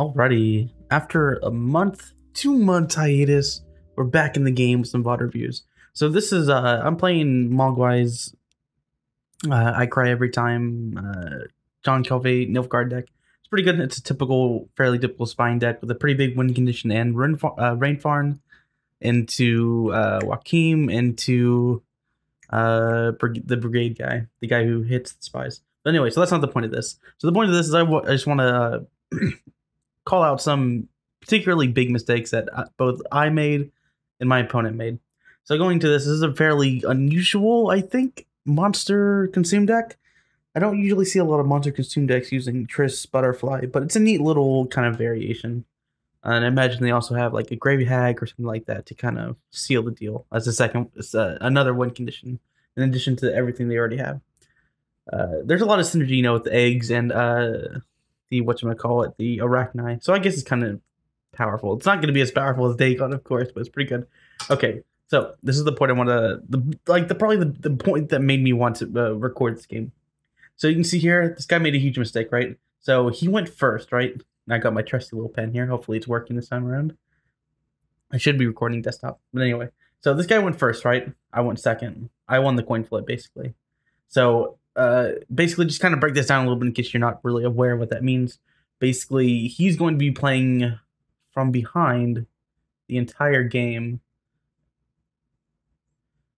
Alrighty, after a month, two month hiatus, we're back in the game with some VOD reviews. So this is uh I'm playing Mogwai's uh, I Cry Every Time, uh John Kelvey Nilfgaard deck. It's pretty good. It's a typical, fairly typical spine deck with a pretty big win condition and Rain, uh, Rainfarn into uh Joachim into uh Brig- the brigade guy, the guy who hits the spies. But anyway, so that's not the point of this. So the point of this is I, w- I just want to call out some particularly big mistakes that uh, both I made and my opponent made. So going to this, this is a fairly unusual, I think, monster consume deck. I don't usually see a lot of monster consume decks using Triss Butterfly, but it's a neat little kind of variation. And I imagine they also have like a Grave Hag or something like that to kind of seal the deal as a second, as uh, another win condition in addition to everything they already have. Uh, there's a lot of synergy, you know, with the eggs and uh, the what you call it, the arachni. So I guess it's kind of powerful. It's not going to be as powerful as Dagon, of course, but it's pretty good. Okay, so this is the point I want to the like the probably the, the point that made me want to uh, record this game. So you can see here, this guy made a huge mistake, right? So he went first, right? And I got my trusty little pen here. Hopefully it's working this time around. I should be recording desktop, but anyway. So this guy went first, right? I went second. I won the coin flip basically. So uh, basically, just kind of break this down a little bit in case you're not really aware of what that means. Basically, he's going to be playing from behind the entire game.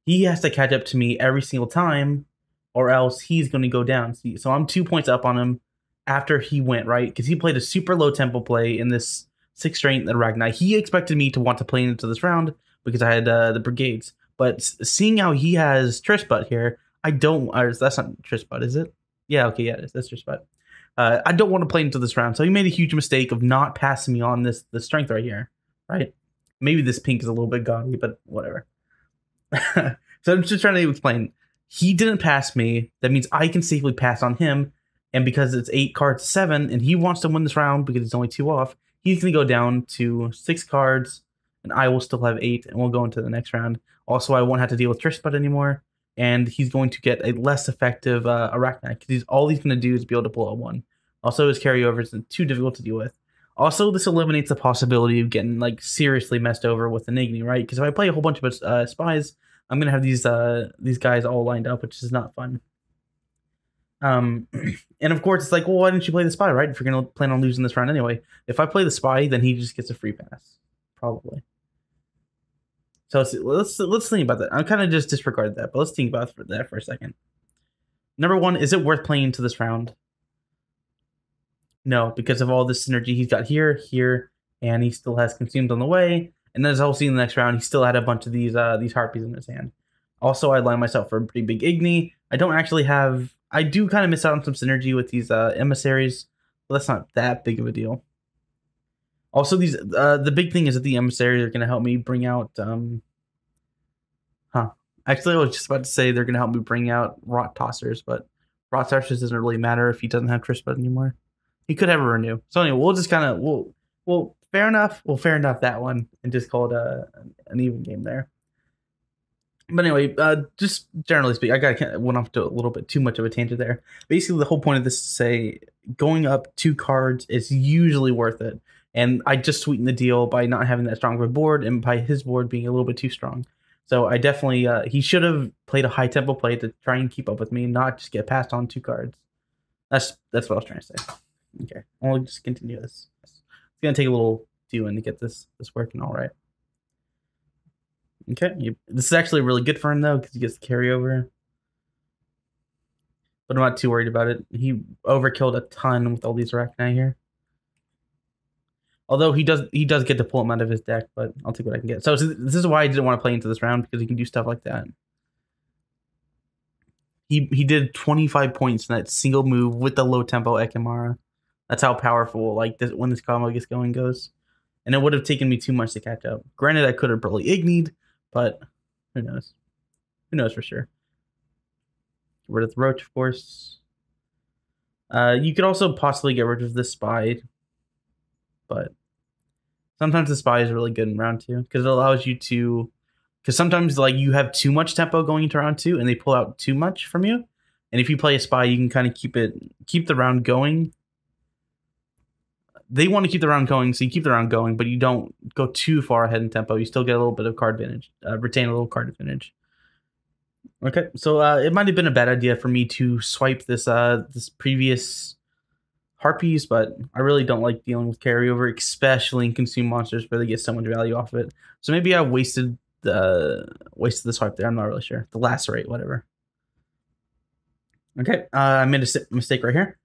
He has to catch up to me every single time, or else he's going to go down. So I'm two points up on him after he went, right? Because he played a super low tempo play in this six strength at Ragnar. He expected me to want to play into this round because I had uh, the brigades. But seeing how he has Triss Butt here, I don't. Or that's not Triss Butt, is it? Yeah, okay, yeah. That's Triss Butt. Uh, I don't want to play into this round, so he made a huge mistake of not passing me on this the strength right here, right? Maybe this pink is a little bit gaudy, but whatever. so I'm just trying to explain. He didn't pass me. That means I can safely pass on him. And because it's eight cards seven, and he wants to win this round because it's only two off, he's going to go down to six cards, and I will still have eight, and we'll go into the next round. Also, I won't have to deal with Trish Spud anymore and he's going to get a less effective uh, Arachnite because he's all he's going to do is be able to pull out one. Also, his carryovers are too difficult to deal with. Also, this eliminates the possibility of getting like seriously messed over with an Igni, right? Because if I play a whole bunch of uh, spies, I'm gonna have these uh these guys all lined up, which is not fun. Um, and of course, it's like, well, why didn't you play the spy, right? If you're gonna plan on losing this round anyway, if I play the spy, then he just gets a free pass, probably. So let's let's, let's think about that. I'm kind of just disregard that, but let's think about that for a second. Number one, is it worth playing to this round? No, because of all this synergy he's got here, here, and he still has consumed on the way. And then as I'll see in the next round, he still had a bunch of these uh these harpies in his hand. Also, I lined myself for a pretty big Igni. I don't actually have I do kind of miss out on some synergy with these uh emissaries, but that's not that big of a deal. Also, these uh, the big thing is that the emissaries are going to help me bring out. Um, huh. Actually, I was just about to say they're going to help me bring out rot tossers, but rot tossers doesn't really matter if he doesn't have Crisput anymore. He could have a renew. So anyway, we'll just kind of we'll well fair enough. Well, fair enough that one, and just call it a an even game there. But anyway, uh, just generally speaking, I got went off to a little bit too much of a tangent there. Basically, the whole point of this is to say going up two cards is usually worth it and I just sweetened the deal by not having that strong of a board and by his board being a little bit too strong. So I definitely uh, he should have played a high tempo play to try and keep up with me, not just get passed on two cards. That's that's what I was trying to say. Okay, I'll just continue this. It's gonna take a little doing to get this this working all right. Okay, this is actually really good for him though because he gets the carryover. But I'm not too worried about it. He overkilled a ton with all these arachni here. Although he does he does get to pull him out of his deck, but I'll take what I can get. So this is why I didn't want to play into this round because he can do stuff like that. He he did 25 points in that single move with the low tempo Ekimmara. That's how powerful like this when this combo gets going goes. And it would have taken me too much to catch up. Granted, I could have probably ignied, but who knows? Who knows for sure? Get rid of the roach, of course. Uh, you could also possibly get rid of the spy, but sometimes the spy is really good in round two because it allows you to because sometimes like you have too much tempo going into round two and they pull out too much from you and if you play a spy you can kind of keep it keep the round going they want to keep the round going, so you keep the round going, but you don't go too far ahead in tempo. You still get a little bit of card advantage, uh, retain a little card advantage. Okay, so uh, it might have been a bad idea for me to swipe this uh this previous harpies, but I really don't like dealing with carryover, especially in consume monsters where they get so much value off of it. So maybe I wasted the wasted the swipe there. I'm not really sure. The lacerate, whatever. Okay, uh, I made a mistake right here.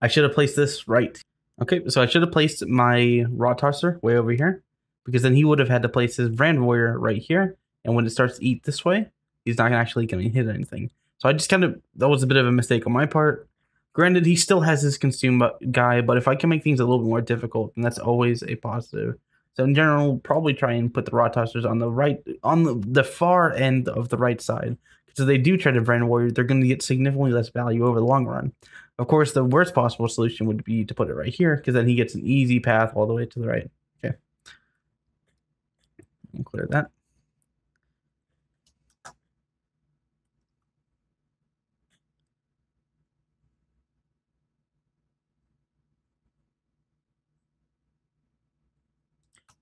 I should have placed this right. Okay, so I should have placed my Rot Tosser way over here because then he would have had to place his Vran Warrior right here. And when it starts to eat this way, he's not actually going to hit anything. So I just kind of, that was a bit of a mistake on my part. Granted, he still has his consume guy, but if I can make things a little bit more difficult, then that's always a positive. So in general, probably try and put the Rot Tossers on the right, on the, the far end of the right side. Because if they do try to Vran Warrior, they're going to get significantly less value over the long run. Of course, the worst possible solution would be to put it right here, because then he gets an easy path all the way to the right. Okay. I'll clear that.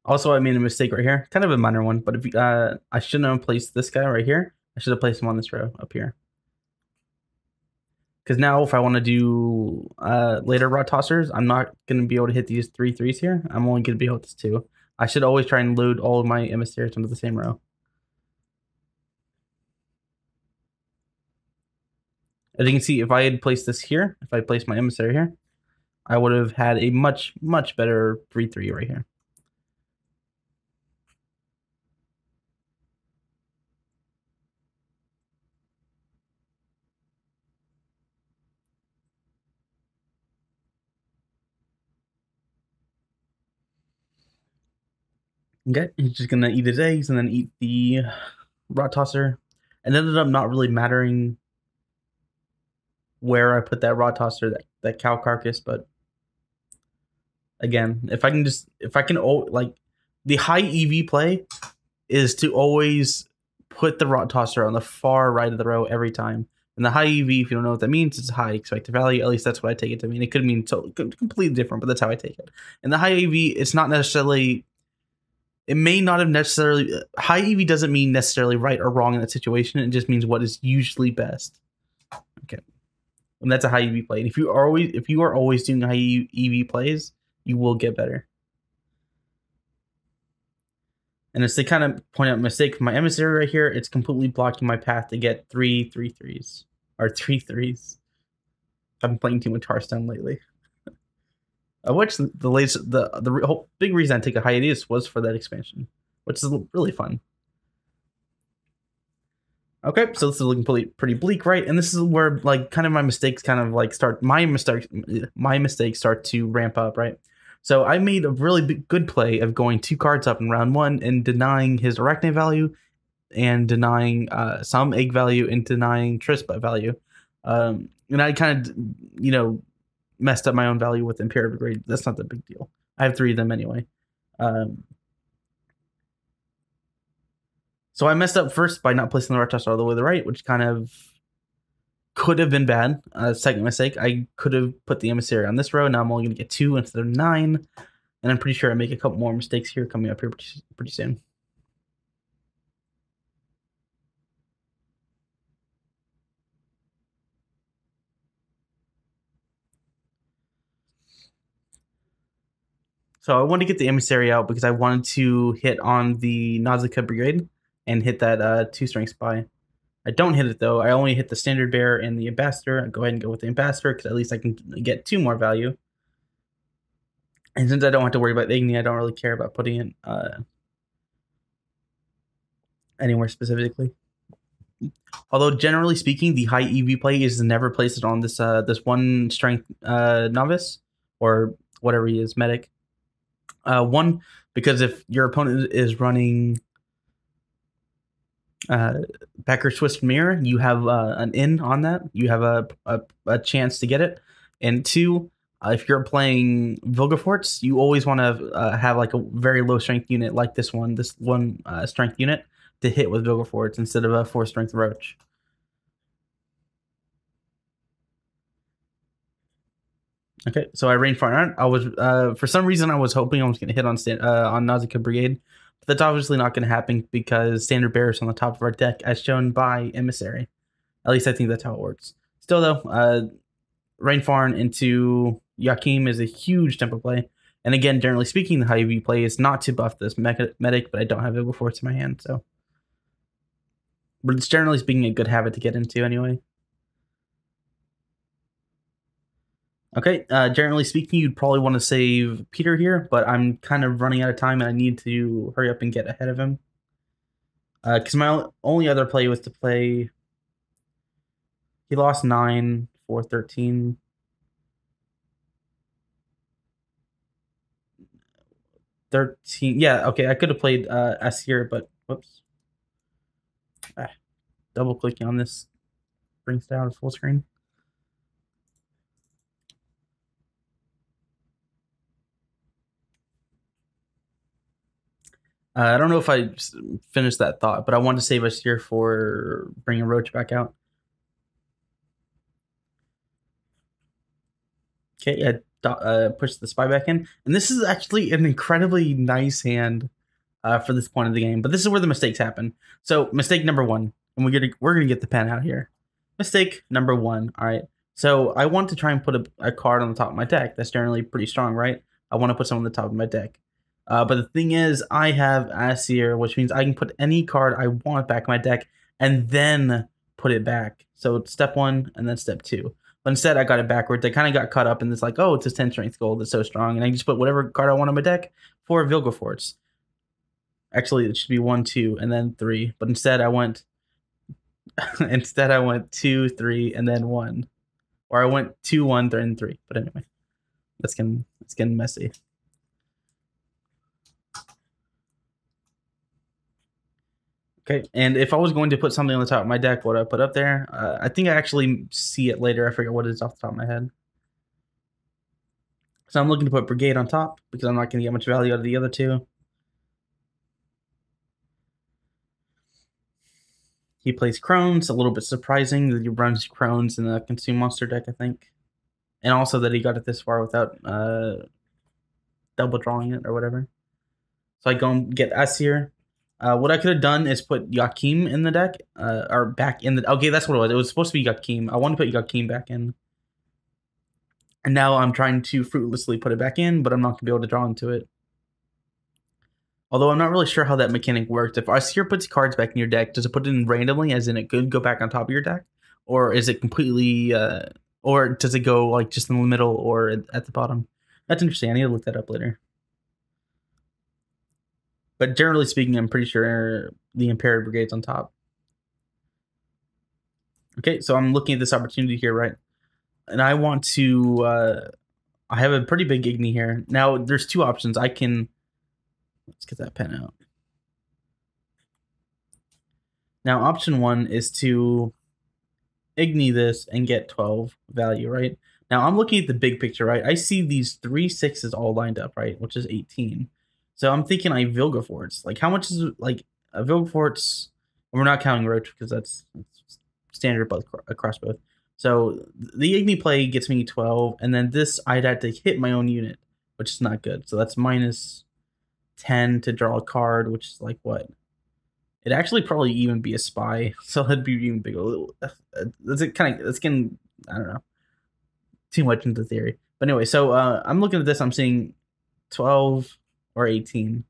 Also, I made a mistake right here. Kind of a minor one, but if uh, I shouldn't have placed this guy right here. I should have placed him on this row up here. Because now if I want to do uh, later rot tossers, I'm not going to be able to hit these three threes here. I'm only going to be able to hit two. I should always try and load all of my emissaries onto the same row. As you can see, if I had placed this here, if I placed my emissary here, I would have had a much, much better 3-3 right here. Okay, he's just gonna eat his eggs and then eat the rot tosser. It ended up not really mattering where I put that rot tosser, that, that cow carcass, but again, if I can just if I can oh like the high EV play is to always put the rot tosser on the far right of the row every time. And the high EV, if you don't know what that means, it's high expected value. At least that's what I take it to mean. It could mean so completely different, but that's how I take it. And the high EV, it's not necessarily it may not have necessarily high EV doesn't mean necessarily right or wrong in that situation. It just means what is usually best. Okay, and that's a high EV play. And if you are always if you are always doing high EV plays, you will get better. And as they kind of point out mistake my emissary right here, it's completely blocking my path to get three three threes or three threes. I've been playing too much Hearthstone lately. I watched the latest the the whole big reason I take a hiatus was for that expansion, which is really fun. Okay, so this is looking pretty pretty bleak, right? And this is where like kind of my mistakes kind of like start my mistakes my mistakes start to ramp up, right? So I made a really big, good play of going two cards up in round one and denying his Arachne value and denying uh, some egg value and denying Trispa value. Um, and I kind of, you know, messed up my own value with Impera Brigade. That's not the big deal. I have three of them anyway. Um, so I messed up first by not placing the right all the way to the right, which kind of could have been bad. Uh, second mistake, I could have put the emissary on this row. Now I'm only going to get two instead of nine. And I'm pretty sure I make a couple more mistakes here coming up here pretty, pretty soon. So I wanted to get the emissary out because I wanted to hit on the Nausicaa Brigade and hit that uh, two strength spy. I don't hit it though. I only hit the standard bear and the ambassador. I'll go ahead and go with the ambassador because at least I can get two more value. And since I don't have to worry about Igni, I don't really care about putting it uh, anywhere specifically. Although generally speaking, the high EV play is never placed on this uh, this one strength uh, novice or whatever he is medic. Uh, one, because if your opponent is running uh, Becker's Twisted Mirror, you have uh, an in on that. You have a, a, a chance to get it. And two, uh, if you're playing Vilgefortz, you always want to uh, have like a very low strength unit like this one, this one uh, strength unit to hit with Vilgefortz instead of a four strength Roach. Okay, so I rained. I was uh, for some reason I was hoping I was going to hit on stand, uh, on Nausicaa Brigade, but that's obviously not going to happen because standard bears on the top of our deck, as shown by emissary. At least I think that's how it works. Still though, uh, Rainfarn into Yakim is a huge tempo play. And again, generally speaking, the high EV play is not to buff this medic, but I don't have Vilgefortz in my hand, so. But it's generally speaking a good habit to get into anyway. Okay, uh, generally speaking, you'd probably want to save Peter here, but I'm kind of running out of time and I need to hurry up and get ahead of him. Because uh, my only other play was to play. He lost 9, 4, 13. Thirteen, yeah, okay. I could have played uh, Assire, but whoops. Ah, double clicking on this brings down full screen. Uh, I don't know if I finished that thought, but I wanted to save us here for bringing Roach back out. Okay, yeah, uh, push the spy back in, and this is actually an incredibly nice hand uh, for this point of the game. But this is where the mistakes happen. So mistake number one, and we're gonna we're gonna get the pen out here. Mistake number one. All right. So I want to try and put a, a card on the top of my deck. That's generally pretty strong, right? I want to put some on the top of my deck. Uh, but the thing is, I have Assire, which means I can put any card I want back in my deck and then put it back. So step one and then step two. But instead, I got it backwards. I kind of got caught up in this, like, oh, it's a 10 strength gold. It's so strong. And I just put whatever card I want on my deck for Vilgefortz. Actually, it should be one, two, and then three. But instead, I went. instead, I went two, three, and then one. Or I went two, one, three, and three. But anyway, that's getting, that's getting messy. Okay, and if I was going to put something on the top of my deck, what I put up there? Uh, I think I actually see it later. I forget what it is off the top of my head. So I'm looking to put Brigade on top because I'm not going to get much value out of the other two. He plays Crones, a little bit surprising that he runs Crones in the Consume Monster deck, I think. And also that he got it this far without uh, double drawing it or whatever. So I go and get Assire. Uh, what I could have done is put Yakim in the deck, uh, or back in the. Okay, that's what it was. It was supposed to be Yakim. I want to put Yakim back in. And now I'm trying to fruitlessly put it back in, but I'm not to be able to draw into it. Although I'm not really sure how that mechanic works. If Assire puts cards back in your deck, does it put it in randomly, as in it could go back on top of your deck? Or is it completely. Uh, or does it go like just in the middle or at the bottom? That's interesting. I need to look that up later. But generally speaking, I'm pretty sure the Impera Brigade's on top. Okay, so I'm looking at this opportunity here, right? And I want to, uh, I have a pretty big Igni here. Now, there's two options. I can, let's get that pen out. Now, option one is to Igni this and get 12 value, right? Now, I'm looking at the big picture, right? I see these three sixes all lined up, right? Which is 18. So I'm thinking like Vilgefortz. Like how much is like a Vilgefortz? We're not counting Roach because that's, that's standard both across both. So the Igni play gets me 12, and then this I'd have to hit my own unit, which is not good. So that's minus 10 to draw a card, which is like what? It actually probably even be a spy, so it'd be even bigger. That's it kind of that's getting I don't know too much into theory. But anyway, so uh, I'm looking at this. I'm seeing 12 or 18.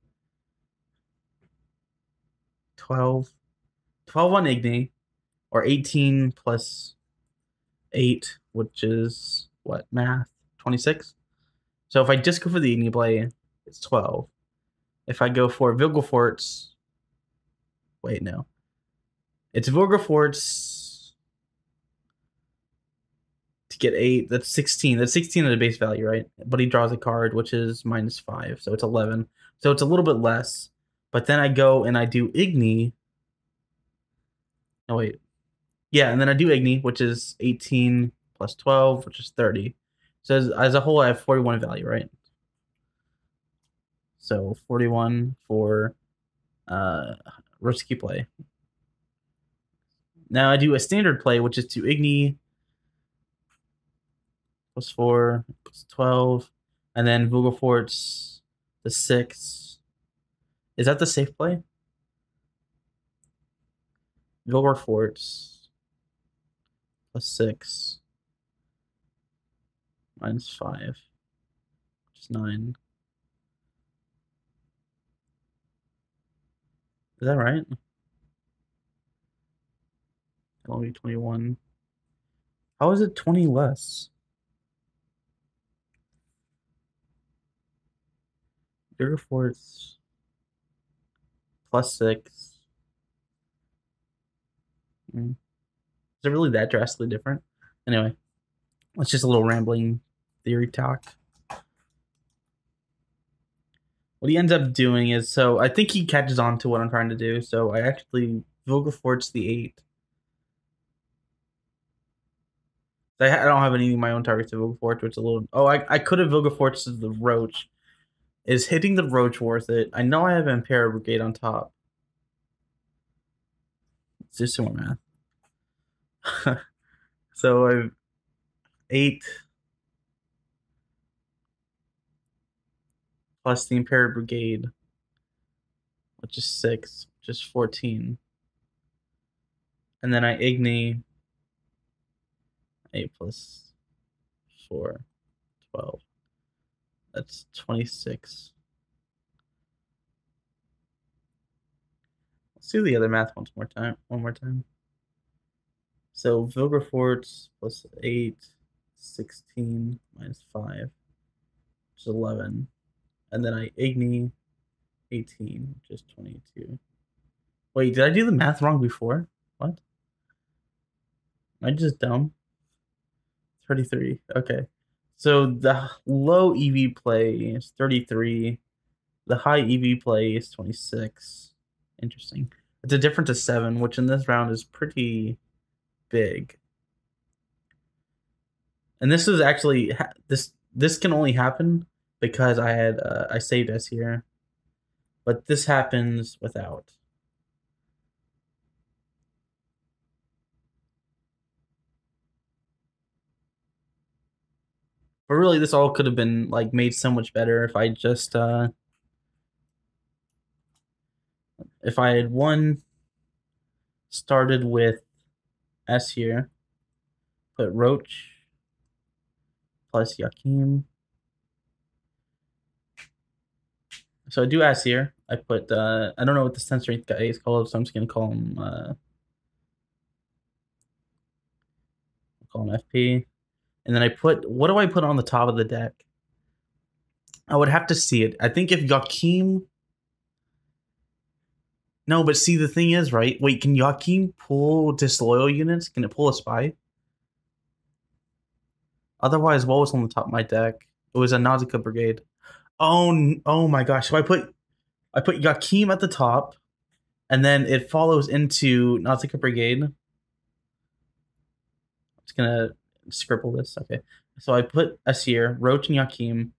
12. 12 on Igni, or 18 plus 8, which is what, math? 26? So if I just go for the Igni play, it's 12. If I go for Vilgefortz, wait, no. It's Vilgefortz to get eight. That's 16. That's 16 at a base value, right? But he draws a card, which is minus five. So it's 11. So it's a little bit less. But then I go and I do Igni. Oh, wait. Yeah, and then I do Igni, which is 18 plus 12, which is 30. So as, as a whole, I have 41 value, right? So 41 for uh, risky play. Now I do a standard play, which is to Igni plus four plus twelve, and then Vilgefortz the six. Is that the safe play? Vilgefortz plus six minus five, which is nine. Is that right? It'll be 21. How is it 20 less? Vilgefortz plus six. Mm. Is it really that drastically different? Anyway, it's just a little rambling theory talk. What he ends up doing is so I think he catches on to what I'm trying to do. So I actually Vilgefortz the eight. I, I don't have any of my own targets to Vilgefortz, which is a little. Oh, I, I could have Vilgefortz the Roach. Is hitting the Roach worth it? I know I have Impera Brigade on top. Let's do some more math. so I've eight plus the Impera Brigade, which is six, which is 14. And then I Igni 8 plus 4, 12. That's 26. Let's do the other math once more time. One more time. So Vilgefortz plus 8, 16 minus 5, which is 11. And then I Igni 18, which is 22. Wait, did I do the math wrong before? What? Am I just dumb? 33. Okay. So the low EV play is 33. The high EV play is 26. Interesting. It's a difference of 7, which in this round is pretty big. And this is actually this this can only happen because I had uh, I saved Assire. But this happens without. But really, this all could have been like made so much better if I just uh if I had one started with Assire, put Roach plus Yakim. So I do Assire. I put uh I don't know what the sensory guy is called, so I'm just gonna call him uh call him FP and then I put what do I put on the top of the deck? I would have to see it. I think if Yakim. No, but see the thing is, right? Wait, can Yakim pull disloyal units? Can it pull a spy? Otherwise, what was on the top of my deck? It was a Nausicaa Brigade. Oh, oh my gosh! So I put, I put Yakim at the top, and then it follows into Nausicaa Brigade. I'm just gonna scribble this. Okay. So I put Assire, Roach, and Yakim.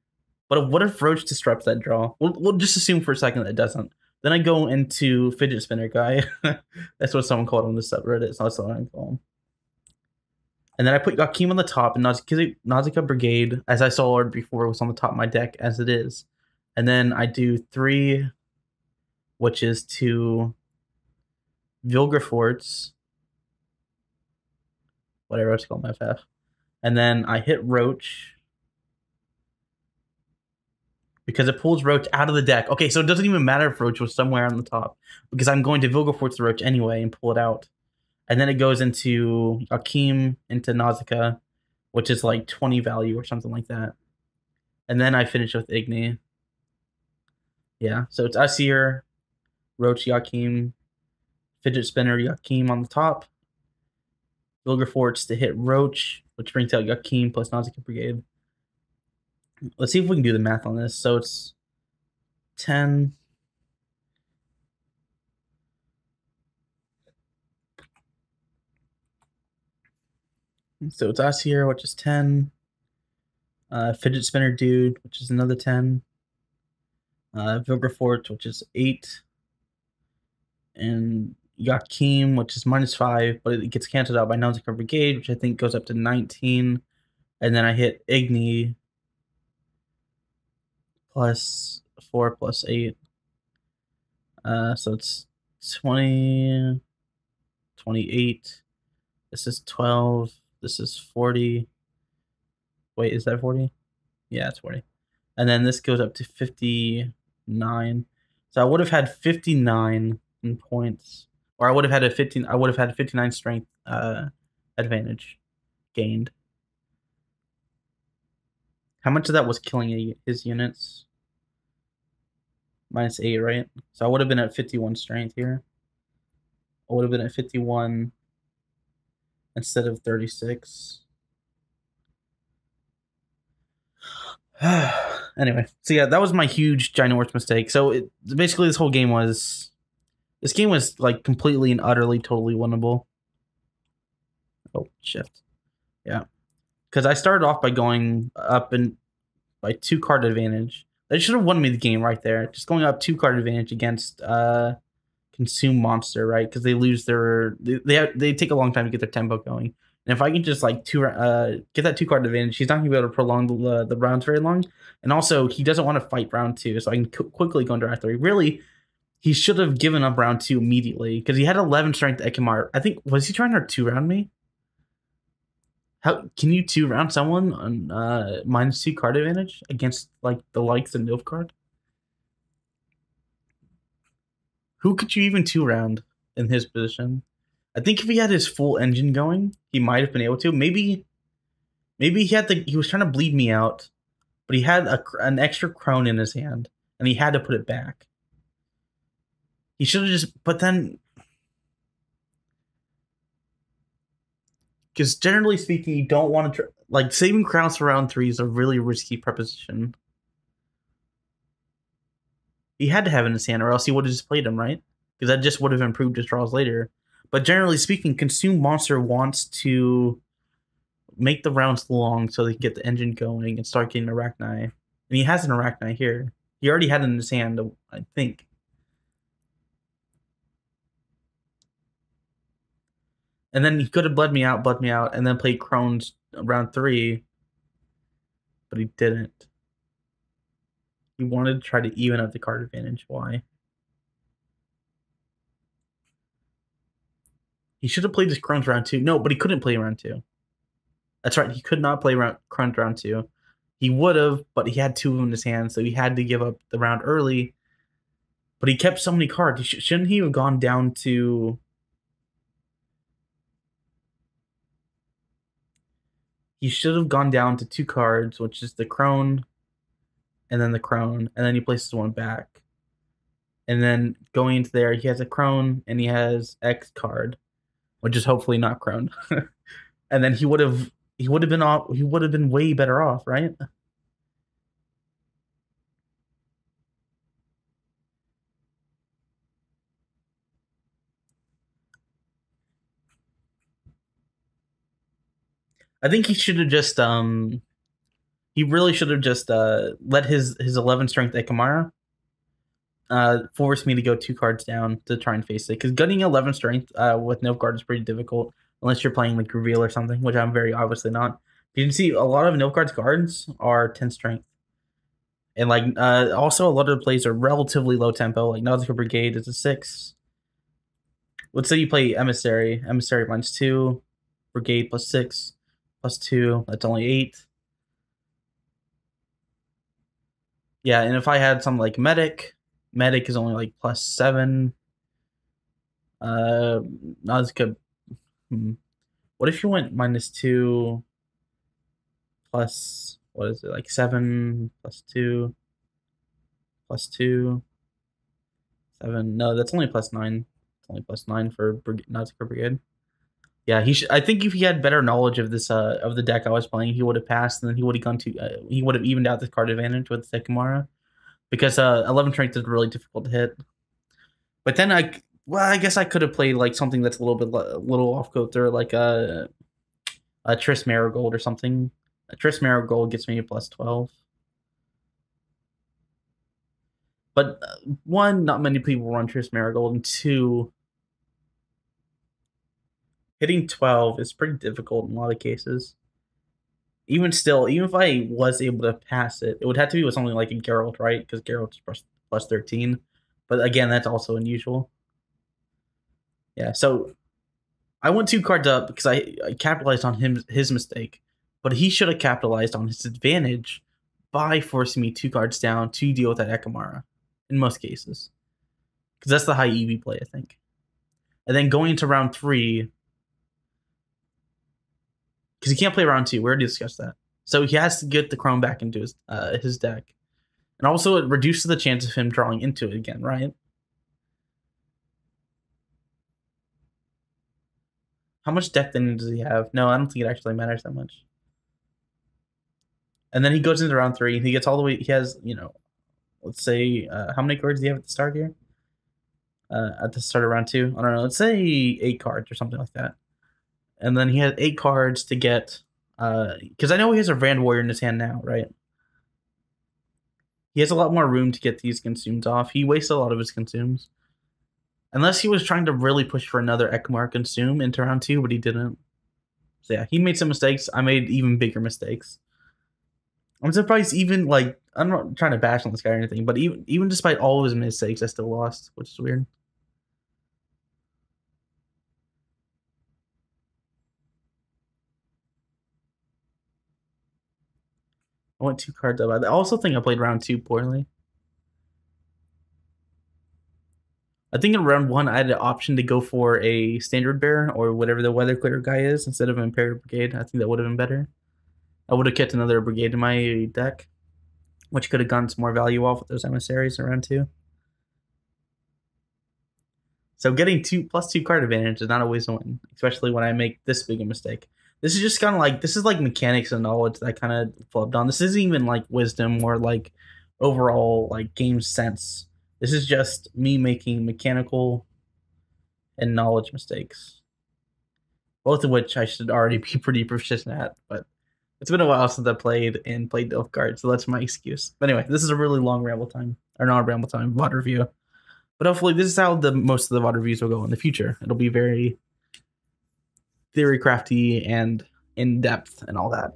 But what if Roach disrupts that draw? We'll, we'll just assume for a second that it doesn't. Then I go into Fidget Spinner guy. that's what someone called him the subreddit. It's not what I call him. And then I put Yakim on the top, and Nausicaa Brigade, as I saw before, was on the top of my deck as it is. And then I do three, which is to Vilgefortz, whatever it's called, FF and then I hit Roach because it pulls Roach out of the deck. Okay, so it doesn't even matter if Roach was somewhere on the top because I'm going to Vilgefortz the Roach anyway and pull it out. And then it goes into Akeem, into Nausicaa, which is like 20 value or something like that. And then I finish with Igni. Yeah, so it's Assire, Roach, Yakim, Fidget Spinner, Yakim on the top. Vilgefortz to hit Roach, which brings out Yakim plus Nausicaa Brigade. Let's see if we can do the math on this. So it's 10. So it's Assire, which is 10. Uh, Fidget Spinner Dude, which is another 10. Uh, Vilgefortz, which is 8. And Yakim, which is minus five, but it gets canceled out by Nausicaa Brigade, which I think goes up to 19. and then I hit Igni plus four plus eight. Uh, so it's 20, 28. This is 12. This is 40. Wait, is that 40? Yeah, it's 40. And then this goes up to 59. So I would have had 59 in points. Or I would have had a 15 I would have had a 59 strength uh advantage gained. How much of that was killing his units? Minus 8, right? So I would have been at 51 strength here. I would have been at 51 instead of 36. anyway, so yeah, that was my huge ginormous mistake. So it, basically, this whole game was this game was like completely and utterly, totally winnable. Oh, shift. Yeah, because I started off by going up and by two card advantage. They should have won me the game right there. Just going up two card advantage against uh consume monster, right? Because they lose their they they, have, they take a long time to get their tempo going. And if I can just like two uh get that two card advantage, he's not gonna be able to prolong the the rounds very long. And also, he doesn't want to fight round two, so I can quickly go into round three. Really, he should have given up round two immediately because he had 11 strength Ekimar. I think was he trying to two round me? How can you two round someone on uh minus two card advantage against like the likes of Nilfgaard? Who could you even two round in his position? I think if he had his full engine going, he might have been able to. Maybe, maybe he had the he was trying to bleed me out, but he had a, an extra crone in his hand, and he had to put it back. He should have just, but then, because generally speaking, you don't want to like saving crones for round three is a really risky proposition. He had to have in his hand, or else he would have just played him, right? Because that just would have improved his draws later. But generally speaking, Consume Monster wants to make the rounds long so they can get the engine going and start getting Arachni. And he has an Arachni here. He already had it in his hand, I think. And then he could have bled me out, bled me out, and then played Crones round three. But he didn't. He wanted to try to even out the card advantage. Why? He should have played his Crones round two. No, but he couldn't play round two. That's right. He could not play round Crones round two. He would have, but he had two in his hand, so he had to give up the round early. But he kept so many cards. Sh- shouldn't he have gone down to? He should have gone down to two cards, which is the Crone and then the crone, and then he places one back. And then going into there, he has a crone and he has X card, which is hopefully not crone. and then he would have he would have been off he would have been way better off, right? I think he should have just um he really should have just uh, let his his 11 strength Ekimmara uh, force me to go two cards down to try and face it. Because gunning 11 strength uh, with guard is pretty difficult unless you're playing like Reveal or something, which I'm very obviously not. You can see a lot of Nilfgaard's cards guards are 10 strength. And like uh, also a lot of the plays are relatively low tempo. Like Nausicaa Brigade is a six. Let's say you play Emissary. Emissary minus two, Brigade plus six, plus two. That's only eight. Yeah, and if I had something like medic, medic is only like plus seven. Uh, not as good. Hmm. What if you went minus two, plus what is it like seven plus two, plus two, seven? No, that's only plus nine. It's only plus nine for Brig- Nausicaa Brigade. Yeah, he. Sh- I think if he had better knowledge of this, uh, of the deck I was playing, he would have passed, and then he would have gone to. Uh, he would have evened out the card advantage with Sekamara, because uh, eleven strength is really difficult to hit. But then I, well, I guess I could have played like something that's a little bit, a little off kilter, like a, a Triss Marigold or something. A Triss Marigold gets me a plus twelve. But uh, one, not many people run Triss Marigold, and two, hitting 12 is pretty difficult in a lot of cases. even still, even if I was able to pass it, it would have to be with something like a Geralt, right? Because Geralt's plus, plus 13. But again, that's also unusual. Yeah, so I went two cards up because I, I capitalized on him his mistake, but he should have capitalized on his advantage by forcing me two cards down to deal with that Ekimmara in most cases. Because that's the high EV play, I think. And then going into round three, because he can't play round two. We already discussed that. So he has to get the Crone back into his uh, his deck, and also it reduces the chance of him drawing into it again, right? How much deck then does he have? No, I don't think it actually matters that much. And then he goes into round three, he gets all the way. He has, you know, let's say, uh, how many cards do you have at the start here? Uh, at the start of round two, I don't know. Let's say eight cards or something like that and then he has eight cards to get. Because uh, I know he has a Vran Warrior in his hand now, right? He has a lot more room to get these consumes off. He wastes a lot of his consumes. Unless he was trying to really push for another Ekmar consume into round two, but he didn't. So yeah, he made some mistakes. I made even bigger mistakes. I'm surprised even like I'm not trying to bash on this guy or anything, but even even despite all of his mistakes, I still lost, which is weird. I went two cards up. I also think I played round two poorly. I think in round one I had an option to go for a standard bear or whatever the weather clear guy is instead of an imperator brigade. I think that would have been better. I would have kept another brigade in my deck, which could have gotten some more value off with those emissaries in round two. So getting two plus two card advantage is not always a win, especially when I make this big a mistake. This is just kind of like this is like mechanics and knowledge that kind of flubbed on. This isn't even like wisdom or like overall like game sense. This is just me making mechanical and knowledge mistakes, both of which I should already be pretty proficient at. But it's been a while since I played and played Nilfgaard, so that's my excuse. But anyway, this is a really long ramble time, or not a ramble time, VOD review. But hopefully, this is how the most of the VOD reviews will go in the future. It'll be very theory crafty and in depth and all that.